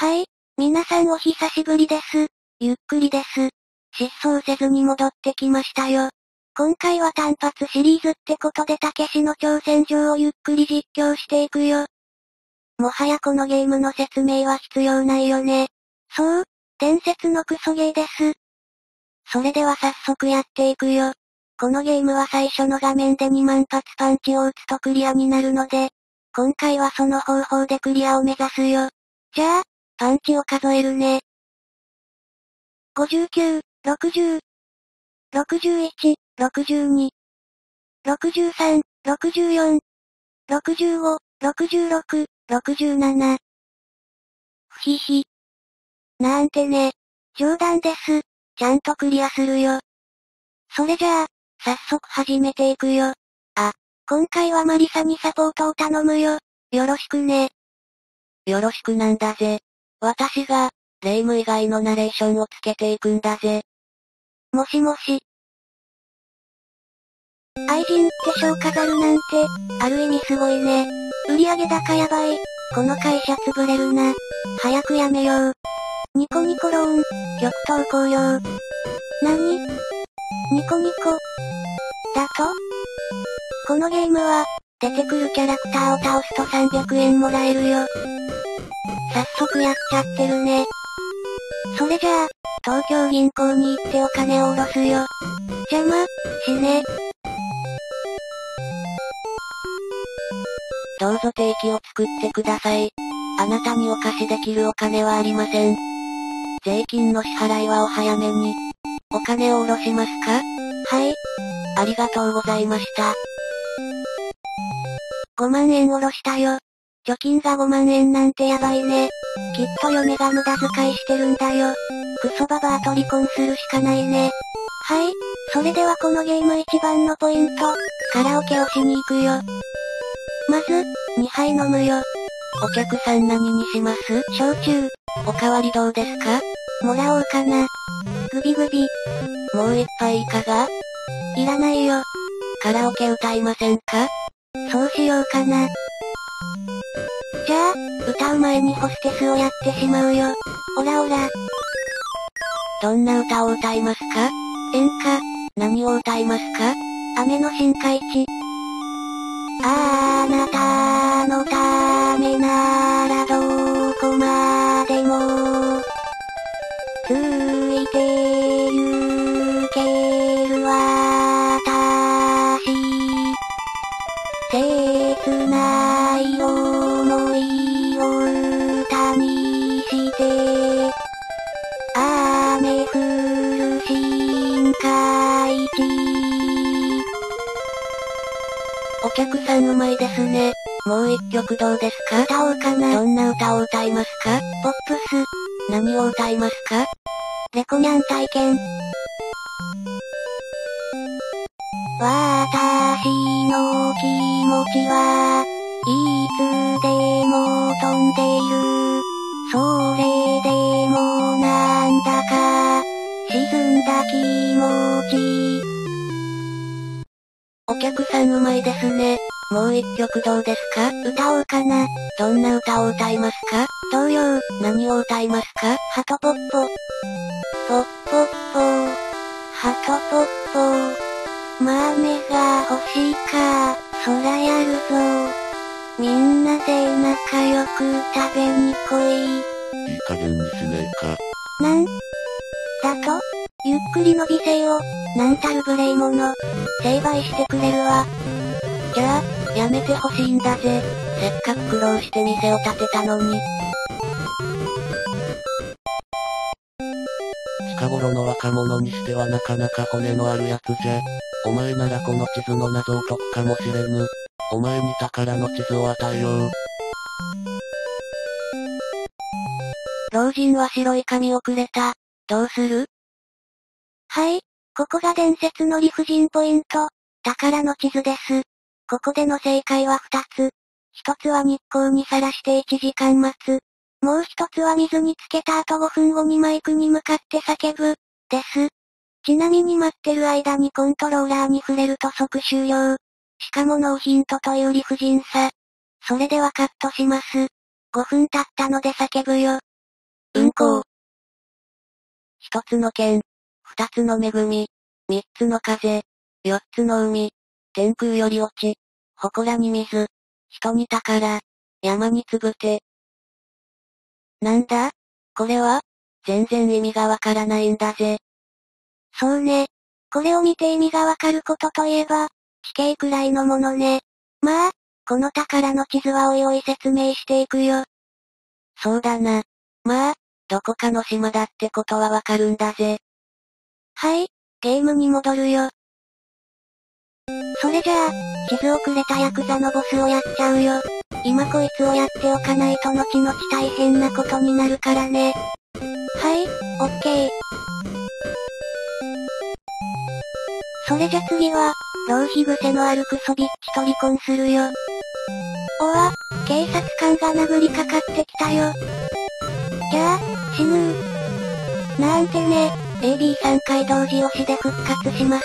はい、皆さんお久しぶりです。ゆっくりです。失踪せずに戻ってきましたよ。今回は単発シリーズってことでたけしの挑戦状をゆっくり実況していくよ。もはやこのゲームの説明は必要ないよね。そう、伝説のクソゲーです。それでは早速やっていくよ。このゲームは最初の画面で2万発パンチを打つとクリアになるので、今回はその方法でクリアを目指すよ。じゃあ、パンチを数えるね。59、60、61、62、63、64、65、66、67。ふひひ。なんてね。冗談です。ちゃんとクリアするよ。それじゃあ、早速始めていくよ。あ、今回はマリサにサポートを頼むよ。よろしくね。よろしくなんだぜ。私が、霊夢以外のナレーションをつけていくんだぜ。もしもし。愛人って賞飾るなんて、ある意味すごいね。売上高やばい。この会社潰れるな。早くやめよう。ニコニコローン、極東紅葉。なにニコニコ。だと？このゲームは、出てくるキャラクターを倒すと300円もらえるよ。早速やっちゃってるね。それじゃあ、東京銀行に行ってお金を下ろすよ。邪魔、しね。どうぞ定期を作ってください。あなたにお貸しできるお金はありません。税金の支払いはお早めに。お金を下ろしますか？はい。ありがとうございました。5万円下ろしたよ。貯金が5万円なんてやばいね。きっと嫁が無駄遣いしてるんだよ。クソババアと離婚するしかないね。はい。それではこのゲーム一番のポイント、カラオケをしに行くよ。まず、2杯飲むよ。お客さん何にします？焼酎。おかわりどうですか？もらおうかな。グビグビ。もう一杯いかが？いらないよ。カラオケ歌いませんか？そうしようかな。じゃあ、歌う前にホステスをやってしまうよ。オラオラ。どんな歌を歌いますか？演歌。何を歌いますか？雨の深海地。あーなたさんうまいですね。もう一曲どうですか？歌おうかな。どんな歌を歌いますか？ポップス。何を歌いますか？レコニャン体験。私の気持ちはいつでも飛んでいる。それでもなんだか沈んだ気持ち。お客さんうまいですね。もう一曲どうですか？歌おうかな。どんな歌を歌いますか？童謡。何を歌いますか？ハトポッポ。ポッポッポー。ハトポッポー。豆が欲しいか？空やるぞ。みんなで仲良く食べに来い。いい加減にしねえか。なん？だと？ゆっくり伸びせよ。なんたる無礼者。成敗してくれるわ。じゃあ、やめてほしいんだぜ。せっかく苦労して店を建てたのに。近頃の若者にしてはなかなか骨のあるやつじゃ。お前ならこの地図の謎を解くかもしれぬ。お前に宝の地図を与えよう。老人は白い紙をくれた。どうする？はい、ここが伝説の理不尽ポイント。宝の地図です。ここでの正解は2つ。1つは日光にさらして1時間待つ。もう1つは水につけた後5分後にマイクに向かって叫ぶ、です。ちなみに待ってる間にコントローラーに触れると即終了。しかもノーヒントという理不尽さ。それではカットします。5分経ったので叫ぶよ。運行。1。一つの剣。二つの恵み。三つの風。四つの海。天空より落ち、祠に水、人に宝、山につぶて。なんだ？これは？全然意味がわからないんだぜ。そうね。これを見て意味がわかることといえば、地形くらいのものね。まあ、この宝の地図はおいおい説明していくよ。そうだな。まあ、どこかの島だってことはわかるんだぜ。はい、ゲームに戻るよ。それじゃあ、地図をくれたヤクザのボスをやっちゃうよ。今こいつをやっておかないと後々大変なことになるからね。はい、オッケー。それじゃ次は、浪費癖のあるクソビッチと離婚するよ。おわ、警察官が殴りかかってきたよ。じゃあ、死ぬー。なんてね、AB3 回同時押しで復活します。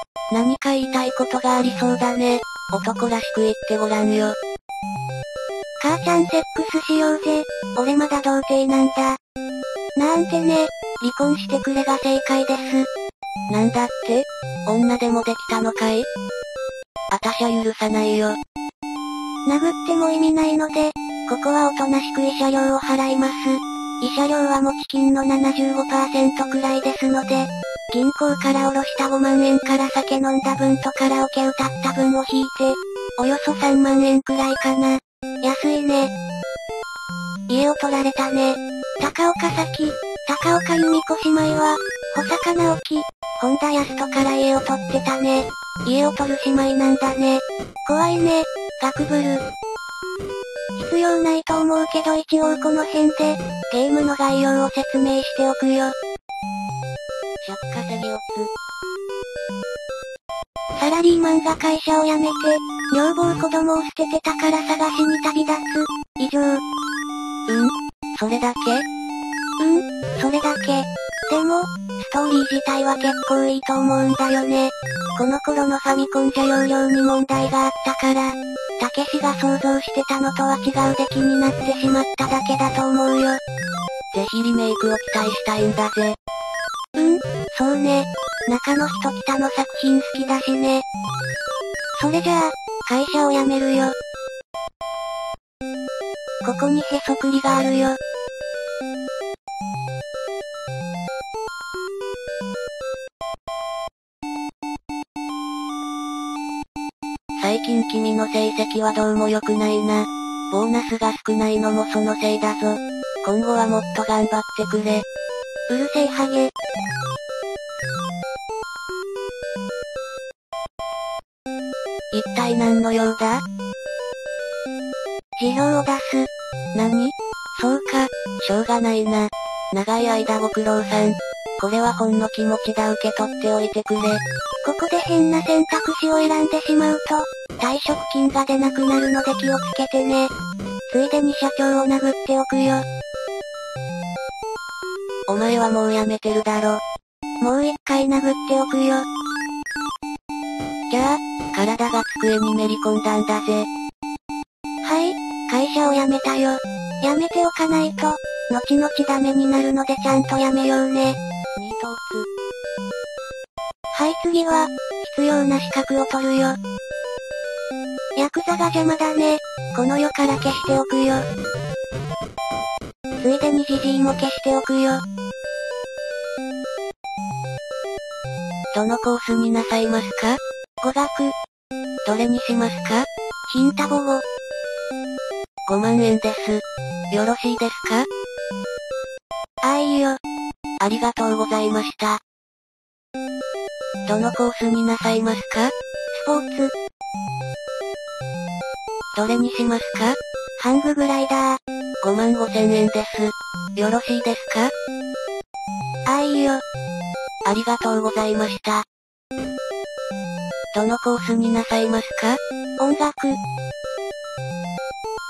か言いたいことがありそうだね。男らしく言ってごらんよ。母ちゃんセックスしようぜ。俺まだ童貞なんだ。なんてね、離婚してくれが正解です。なんだって？女でもできたのかい？あたしゃ許さないよ。殴っても意味ないので、ここはおとなしく慰謝料を払います。慰謝料は持ち金の75%くらいですので、銀行から下ろした5万円から酒飲んだ分とカラオケ歌った分を引いて、およそ3万円くらいかな。安いね。家を取られたね。高岡崎、高岡由美子姉妹は、保坂直樹、本田康人から家を取ってたね。家を取る姉妹なんだね。怖いね、ガクブル。必要ないと思うけど一応この辺で、ゲームの概要を説明しておくよ。借稼ぎオツ。サラリーマンが会社を辞めて、女房子供を捨てて宝探しに旅立つ。以上。うん？それだけ？うん、それだけ。でも、ストーリー自体は結構いいと思うんだよね。この頃のファミコンじゃ容量に問題があったから、たけしが想像してたのとは違う出来になってしまっただけだと思うよ。ぜひリメイクを期待したいんだぜ。うん、そうね。中野人北の作品好きだしね。それじゃあ、会社を辞めるよ。ここにへそくりがあるよ。績はどうも良くないな。ボーナスが少ないのもそのせいだぞ。今後はもっと頑張ってくれ。うるせえハゲ。一体何の用だ？辞表を出す。何？そうか、しょうがないな。長い間ご苦労さん。これはほんの気持ちだ受け取っておいてくれ。ここで変な選択肢を選んでしまうと、退職金が出なくなるので気をつけてね。ついでに社長を殴っておくよ。お前はもうやめてるだろ。もう一回殴っておくよ。じゃあ、体が机にめり込んだんだぜ。はい、会社を辞めたよ。辞めておかないと、後々ダメになるのでちゃんと辞めようね。ニートーツ。はい次は、必要な資格を取るよ。ヤクザが邪魔だね。この世から消しておくよ。ついでにジジイも消しておくよ。どのコースになさいますか？語学。どれにしますか？ヒンタボ語。5万円です。よろしいですか？ああいいよ。ありがとうございました。どのコースになさいますか？スポーツ。どれにしますか？ハンググライダー。5万5千円です。よろしいですか？ああいいよ。ありがとうございました。どのコースになさいますか？音楽。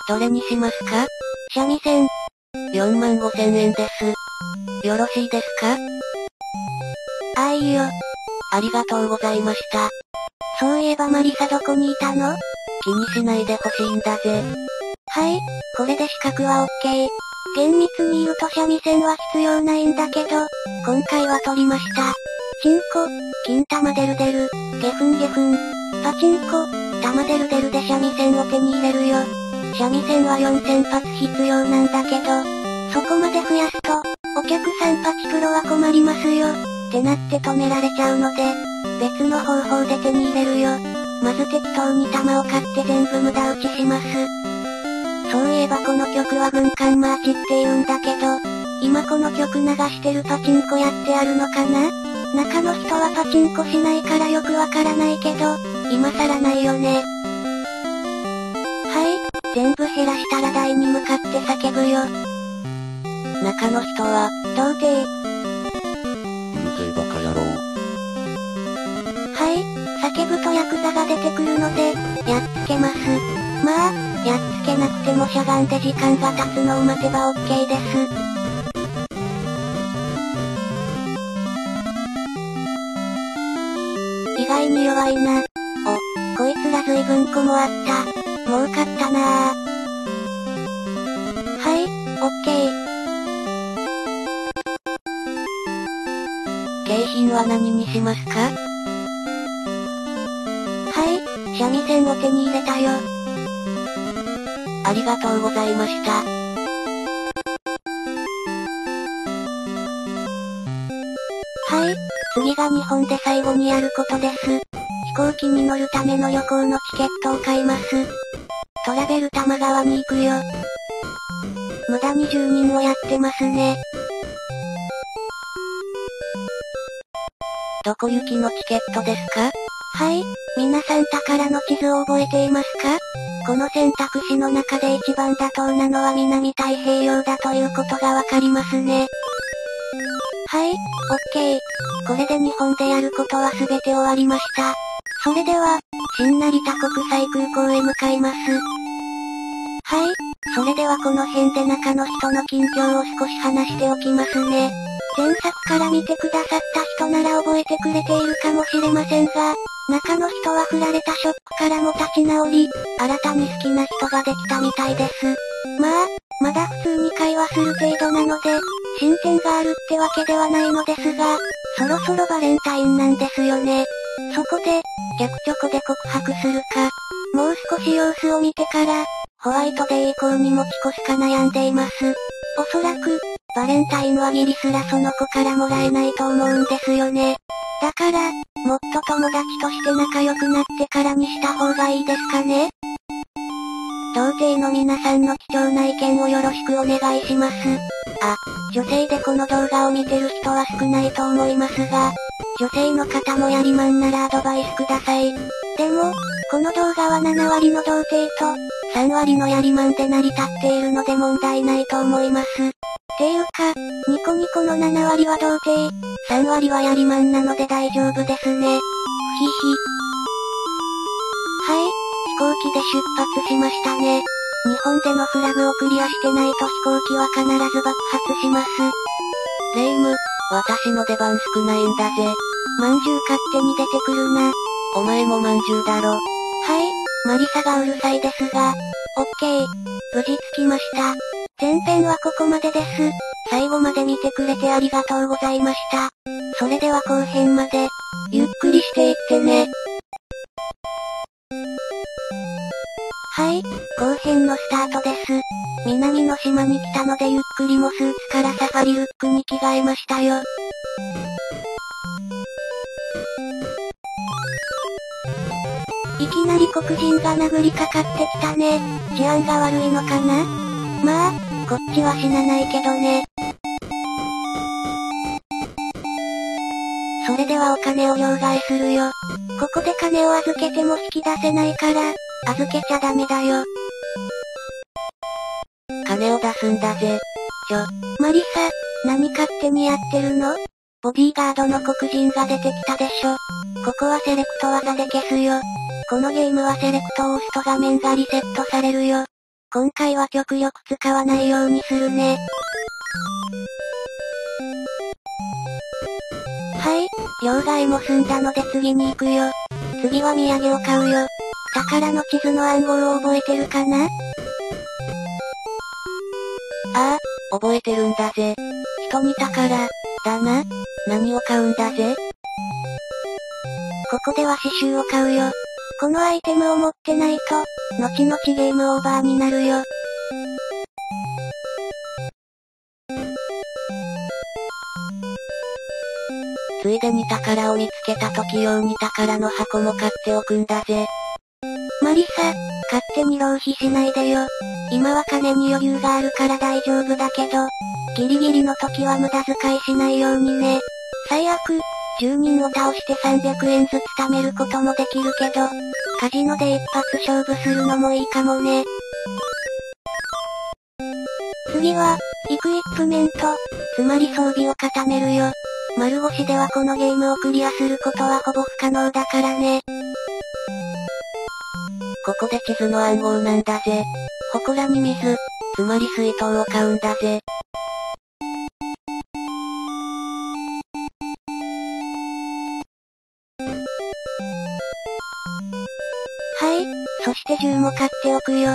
どれにしますか？三味線。4万5千円です。よろしいですか？ああいいよ。ありがとうございました。そういえばマリサどこにいたの？気にしないでほしいんだぜ。はい、これで資格はオッケー。厳密に言うと三味線は必要ないんだけど、今回は取りました。チンコ、金玉デルデル、ゲフンゲフン、パチンコ、玉デルデルで三味線を手に入れるよ。三味線は4000発必要なんだけど、そこまで増やすと、お客さんパチプロは困りますよ。ってなって止められちゃうので、別の方法で手に入れるよ。まず適当に弾を買って全部無駄打ちします。そういえばこの曲は軍艦マーチって言うんだけど、今この曲流してるパチンコやってあるのかな？中の人はパチンコしないからよくわからないけど、今更ないよね。はい、全部減らしたら台に向かって叫ぶよ。中の人は、童貞。ヤクザが出てくるので、やっつけます。まあ、やっつけなくてもしゃがんで時間が経つのを待てばオッケーです。意外に弱いな。お、こいつら随分子もあった。儲かったなぁ。はい、オッケー。景品は何にしますか、三味線を手に入れたよ。ありがとうございました。はい次が日本で最後にやることです。飛行機に乗るための旅行のチケットを買います。トラベル玉川に行くよ。無駄に10人をやってますね。どこ行きのチケットですか？はい、皆さん宝の地図を覚えていますか？この選択肢の中で一番妥当なのは南太平洋だということがわかりますね。はい、オッケー。これで日本でやることは全て終わりました。それでは、新成田国際空港へ向かいます。はい、それではこの辺で中の人の近況を少し話しておきますね。前作から見てくださった人なら覚えてくれているかもしれませんが、中の人は振られたショックからも立ち直り、新たに好きな人ができたみたいです。まあ、まだ普通に会話する程度なので、進展があるってわけではないのですが、そろそろバレンタインなんですよね。そこで、逆チョコで告白するか、もう少し様子を見てから、ホワイトデー以降に持ち越すか悩んでいます。おそらく、バレンタインはギリすらその子からもらえないと思うんですよね。だから、もっと友達として仲良くなってからにした方がいいですかね？童貞の皆さんの貴重な意見をよろしくお願いします。あ、女性でこの動画を見てる人は少ないと思いますが、女性の方もやりまんならアドバイスください。でも、この動画は7割の童貞と、3割のやりまんで成り立っているので問題ないと思います。ていうか、ニコニコの7割は童貞、3割はやりまんなので大丈夫ですね。ひひ。はい、飛行機で出発しましたね。日本でのフラグをクリアしてないと飛行機は必ず爆発します。レイム、私の出番少ないんだぜ。まんじゅう勝手に出てくるな。お前もまんじゅうだろ。はい、マリサがうるさいですが、オッケー。無事着きました。前編はここまでです。最後まで見てくれてありがとうございました。それでは後編まで、ゆっくりしていってね。はい、後編のスタートです。南の島に来たのでゆっくりもスーツからサファリルックに着替えましたよ。いきなり黒人が殴りかかってきたね。治安が悪いのかな？まあ、こっちは死なないけどね。それではお金を両替するよ。ここで金を預けても引き出せないから、預けちゃダメだよ。金を出すんだぜ。ちょ、マリサ、何勝手にやってるの？ボディーガードの黒人が出てきたでしょ。ここはセレクト技で消すよ。このゲームはセレクトを押すと画面がリセットされるよ。今回は極力使わないようにするね。はい、両替も済んだので次に行くよ。次は土産を買うよ。宝の地図の暗号を覚えてるかな？ああ、覚えてるんだぜ。人に宝、だな。何を買うんだぜ？ここでは刺繍を買うよ。このアイテムを持ってないと、後々ゲームオーバーになるよ。ついでに宝を見つけた時用に宝の箱も買っておくんだぜ。マリサ、勝手に浪費しないでよ。今は金に余裕があるから大丈夫だけど、ギリギリの時は無駄遣いしないようにね。最悪、10人を倒して300円ずつ貯めることもできるけど、カジノで一発勝負するのもいいかもね。次は、イクイップメント、つまり装備を固めるよ。丸腰ではこのゲームをクリアすることはほぼ不可能だからね。ここで地図の暗号なんだぜ。祠に水、つまり水筒を買うんだぜ。銃も買っておくよ。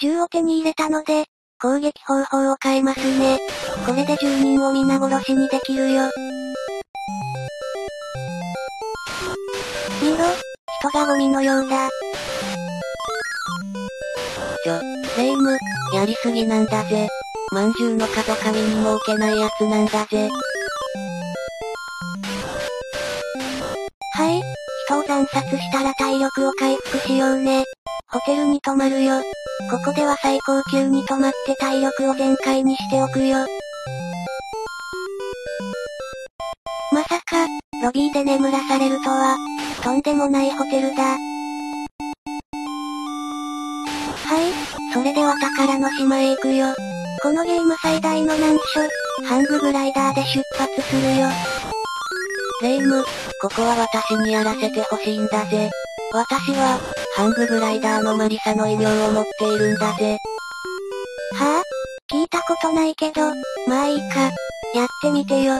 銃を手に入れたので、攻撃方法を変えますね。これで住人を皆殺しにできるよ。見ろ、人がゴミのようだ。ちょ、レイム、やりすぎなんだぜ。まんじゅうの角紙にも置けないやつなんだぜ。殺したら体力を回復しようね。ホテルに泊まるよ。ここでは最高級に泊まって体力を全開にしておくよ。まさか、ロビーで眠らされるとは、とんでもないホテルだ。はい、それでは宝の島へ行くよ。このゲーム最大の難所、ハンググライダーで出発するよ。レイム、ここは私にやらせてほしいんだぜ。私は、ハンググライダーのマリサの異名を持っているんだぜ。はぁ、聞いたことないけど、まあいいか。やってみてよ。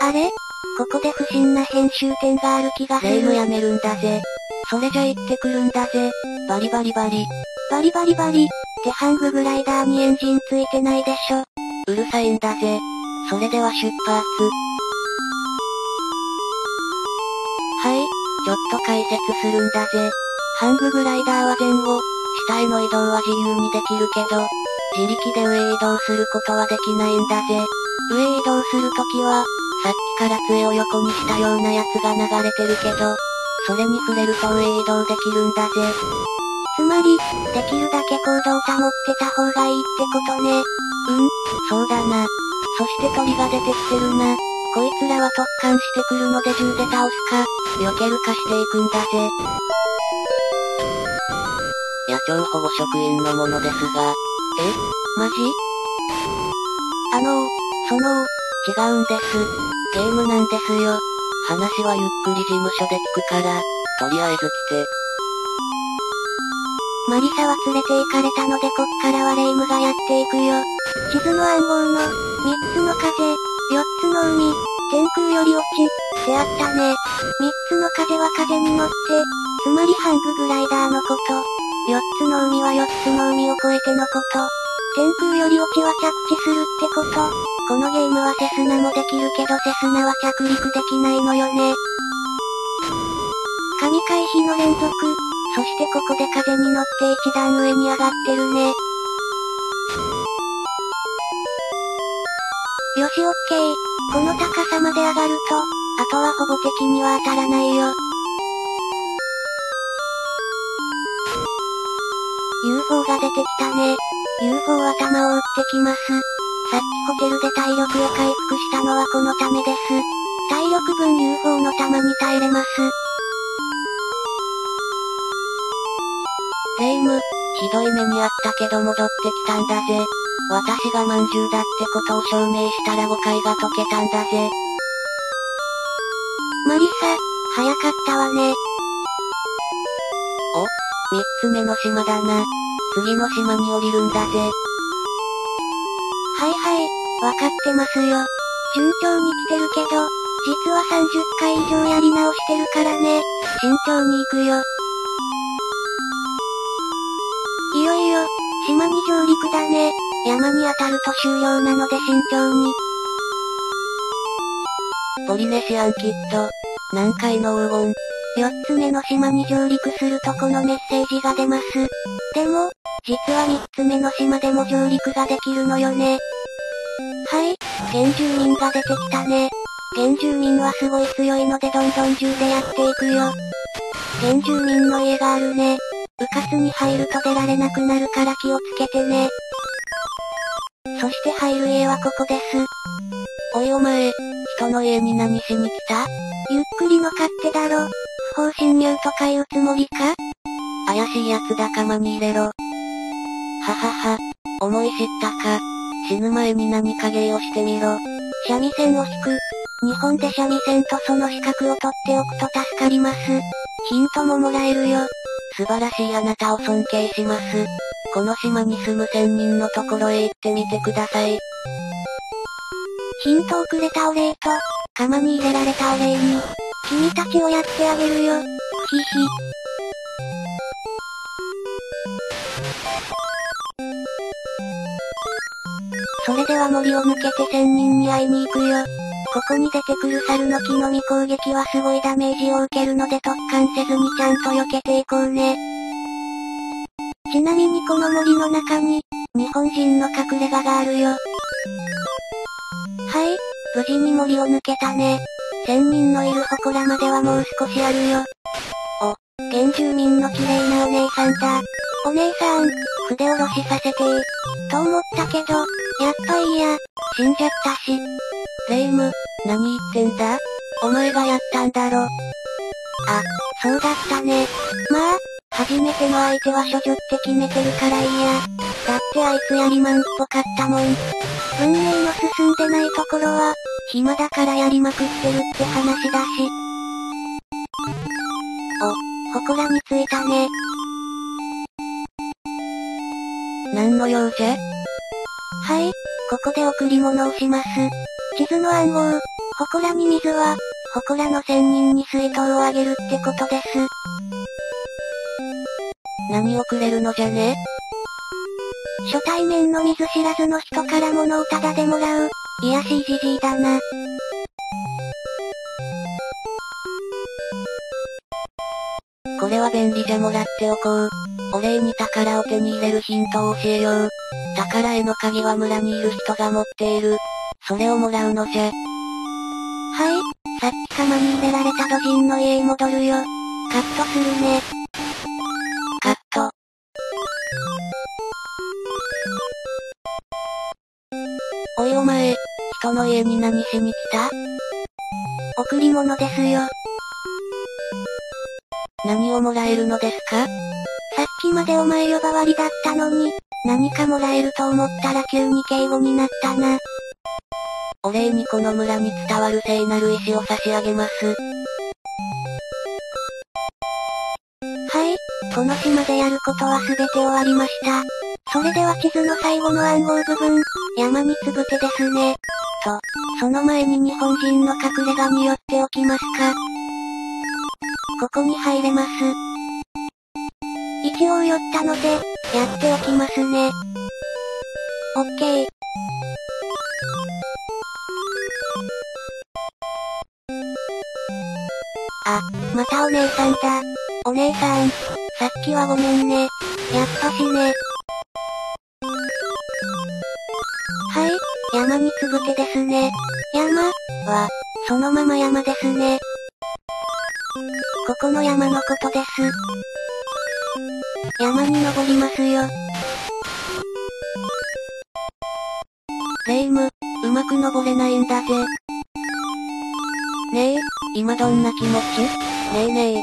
あれ？ここで不審な編集点がある気がする。レイムやめるんだぜ。それじゃ行ってくるんだぜ。バリバリバリ。バリバリバリ。ってハンググライダーにエンジンついてないでしょ。うるさいんだぜ。それでは出発。はい、ちょっと解説するんだぜ。ハンググライダーは前後、下への移動は自由にできるけど、自力で上へ移動することはできないんだぜ。上へ移動するときは、さっきから杖を横にしたようなやつが流れてるけど、それに触れると上へ移動できるんだぜ。つまり、できるだけ高度を保ってた方がいいってことね。うん、そうだな。そして鳥が出てきてるな。こいつらは突貫してくるので銃で倒すか、避けるかしていくんだぜ。野鳥保護職員のものですが、え？マジ？あのー、その違うんです。ゲームなんですよ。話はゆっくり事務所で聞くから、とりあえず来て。マリサは連れて行かれたのでこっからはレイムがやっていくよ。地図の暗号の、つの風、四つの海、天空より落ち、ってあったね。三つの風は風に乗って、つまりハンググライダーのこと。四つの海は四つの海を越えてのこと。天空より落ちは着地するってこと。このゲームはセスナもできるけどセスナは着陸できないのよね。神回避の連続。そしてここで風に乗って一段上に上がってるね。さまで上がると、あとはほぼ敵には当たらないよ。UFO が出てきたね。UFO 頭を打ってきます。さっきホテルで体力を回復したのはこのためです。体力分 UFO の弾に耐えれます。霊夢、ひどい目にあったけど戻ってきたんだぜ。私がまんじゅうだってことを証明したら誤解が解けたんだぜ。マリサ、早かったわね。お、三つ目の島だな。次の島に降りるんだぜ。はいはい、わかってますよ。順調に来てるけど、実は30回以上やり直してるからね。慎重に行くよ。いよいよ、島に上陸だね。山に当たると終了なので慎重に。ポリネシアンキッド。南海の黄金。四つ目の島に上陸するとこのメッセージが出ます。でも、実は三つ目の島でも上陸ができるのよね。はい、原住民が出てきたね。原住民はすごい強いのでどんどん銃でやっていくよ。原住民の家があるね。うかつに入ると出られなくなるから気をつけてね。そして入る家はここです。おいお前、人の家に何しに来た？ゆっくりの勝手だろ。不法侵入とかいうつもりか？怪しい奴だかまに入れろ。ははは、思い知ったか？死ぬ前に何か芸をしてみろ。三味線を弾く。日本で三味線とその資格を取っておくと助かります。ヒントももらえるよ。素晴らしいあなたを尊敬します。この島に住む仙人のところへ行ってみてください。ヒントをくれたお礼と、釜に入れられたお礼に、君たちをやってあげるよ。ひひ。それでは森を抜けて仙人に会いに行くよ。ここに出てくる猿の木の実攻撃はすごいダメージを受けるので特感せずにちゃんと避けていこうね。ちなみにこの森の中に、日本人の隠れ家があるよ。はい、無事に森を抜けたね。仙人のいる祠まではもう少しあるよ。お、原住民の綺麗なお姉さんだ。お姉さん、筆下ろしさせてー。と思ったけど、やっぱいいや、死んじゃったし。霊夢、何言ってんだ？お前がやったんだろ。あ、そうだったね。まあ、初めての相手は処女って決めてるからいいや。だってあいつやりまんっぽかったもん。文明の進んでないところは、暇だからやりまくってるって話だし。お、祠に着いたね。何の用じゃ？はい、ここで贈り物をします。地図の暗号、祠に水は、祠の仙人に水筒をあげるってことです。何をくれるのじゃね？初対面の水知らずの人から物をタダでもらう、いやしいじじいだな。これは便利じゃもらっておこう。お礼に宝を手に入れるヒントを教えよう。宝への鍵は村にいる人が持っている。それをもらうのじゃ。はい、さっき様に入れられた土人の家へ戻るよ。カットするね。お前、人の家に何しに来た？贈り物ですよ。何をもらえるのですか？さっきまでお前呼ばわりだったのに、何かもらえると思ったら急に敬語になったな。お礼にこの村に伝わる聖なる石を差し上げます。はい、この島でやることは全て終わりました。それでは地図の最後の暗号部分、山につぶてですね。と、その前に日本人の隠れ家に寄っておきますか。ここに入れます。一応寄ったので、やっておきますね。オッケー。あ、またお姉さんだ。お姉さん、さっきはごめんね。やっぱしね。山につぶてですね。山は、そのまま山ですね。ここの山のことです。山に登りますよ。レイム、うまく登れないんだぜ。ねえ、今どんな気持ち？ねえねえ。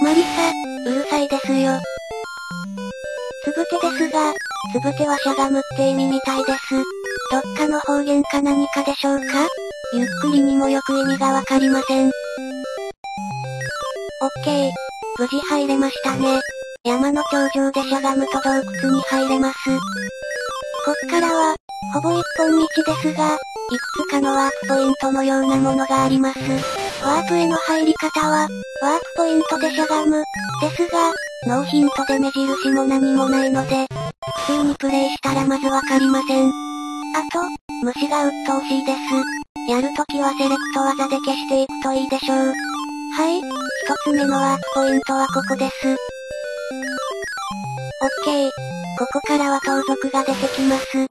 マリサ、うるさいですよ。つぶてですが、つぶてはしゃがむって意味みたいです。どっかの方言か何かでしょうか？ゆっくりにもよく意味がわかりません。オッケー。無事入れましたね。山の頂上でしゃがむと洞窟に入れます。こっからは、ほぼ一本道ですが、いくつかのワークポイントのようなものがあります。ワープへの入り方は、ワークポイントでしゃがむ、ですが、ノーヒントで目印も何もないので、普通にプレイしたらまずわかりません。あと、虫が鬱陶しいです。やるときはセレクト技で消していくといいでしょう。はい、一つ目のワークポイントはここです。オッケー。ここからは盗賊が出てきます。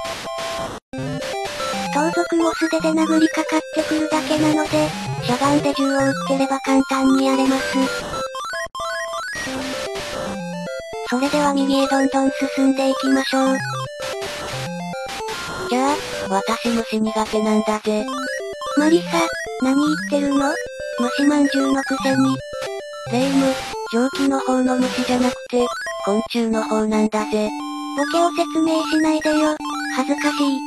盗賊も素手で殴りかかってくるだけなので、しゃがんで銃を撃ってれば簡単にやれます。それでは右へどんどん進んでいきましょう。じゃあ、私虫苦手なんだぜ。マリサ、何言ってるの？虫まんじゅうのくせに。レイム、蒸気の方の虫じゃなくて、昆虫の方なんだぜ。ボケを説明しないでよ。恥ずかしい。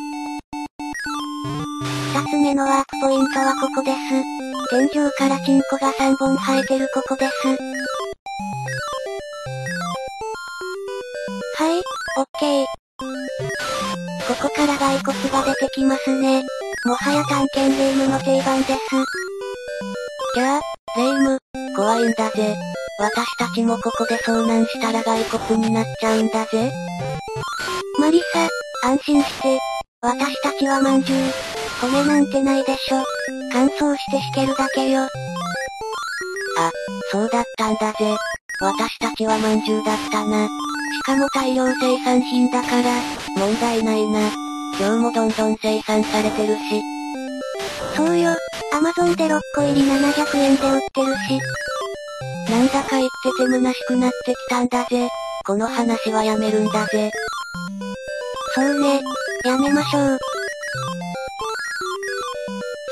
二つ目のワークポイントはここです。天井からチンコが3本生えてるここです。はい、オッケー。ここから骸骨が出てきますね。もはや探検ゲームの定番です。じゃあ、レイム、怖いんだぜ。私たちもここで遭難したら骸骨になっちゃうんだぜ。マリサ、安心して。私たちはまんじゅう。骨なんてないでしょ。乾燥してしけるだけよ。あ、そうだったんだぜ。私たちはまんじゅうだったな。しかも大量生産品だから、問題ないな。今日もどんどん生産されてるし。そうよ。アマゾンで6個入り700円で売ってるし。なんだか言ってて虚しくなってきたんだぜ。この話はやめるんだぜ。そうね。やめましょう。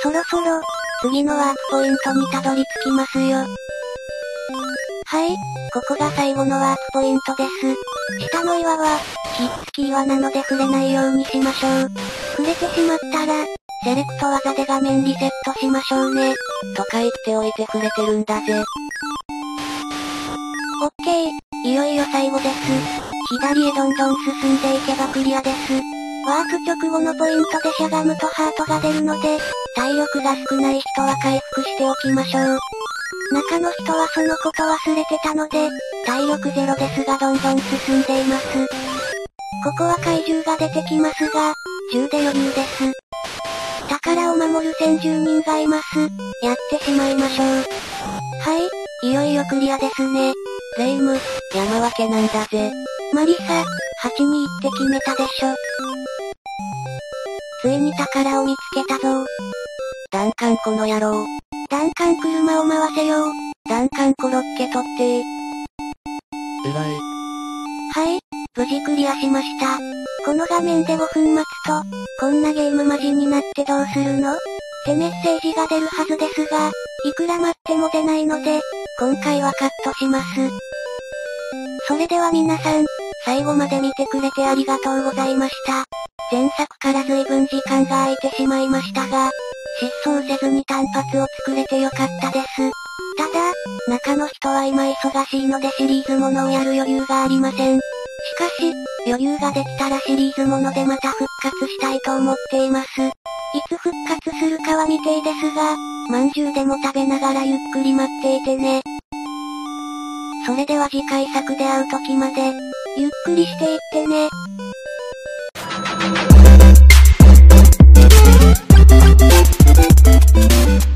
そろそろ、次のワークポイントにたどり着きますよ。はい、ここが最後のワークポイントです。下の岩は、ひっつき岩なので触れないようにしましょう。触れてしまったら、セレクト技で画面リセットしましょうね。とか言っておいてくれてるんだぜ。オッケー、いよいよ最後です。左へどんどん進んでいけばクリアです。ワーク直後のポイントでしゃがむとハートが出るので、体力が少ない人は回復しておきましょう。中の人はそのこと忘れてたので、体力ゼロですがどんどん進んでいます。ここは怪獣が出てきますが、銃で余裕です。宝を守る先住人がいます。やってしまいましょう。はい、いよいよクリアですね。レイム、山分けなんだぜ。マリサ、8に行って決めたでしょ。ついに宝を見つけたぞ。ダンカンこの野郎。ダンカン車を回せよダンカンコロッケ取ってえらい。はい、無事クリアしました。この画面で5分待つと、こんなゲームマジになってどうするの？ってメッセージが出るはずですが、いくら待っても出ないので、今回はカットします。それでは皆さん、最後まで見てくれてありがとうございました。前作から随分時間が空いてしまいましたが、失踪せずに単発を作れてよかったです。ただ、中の人は今忙しいのでシリーズものをやる余裕がありません。しかし、余裕ができたらシリーズものでまた復活したいと思っています。いつ復活するかは未定ですが、まんじゅうでも食べながらゆっくり待っていてね。それでは次回作で会う時まで、ゆっくりしていってね。Música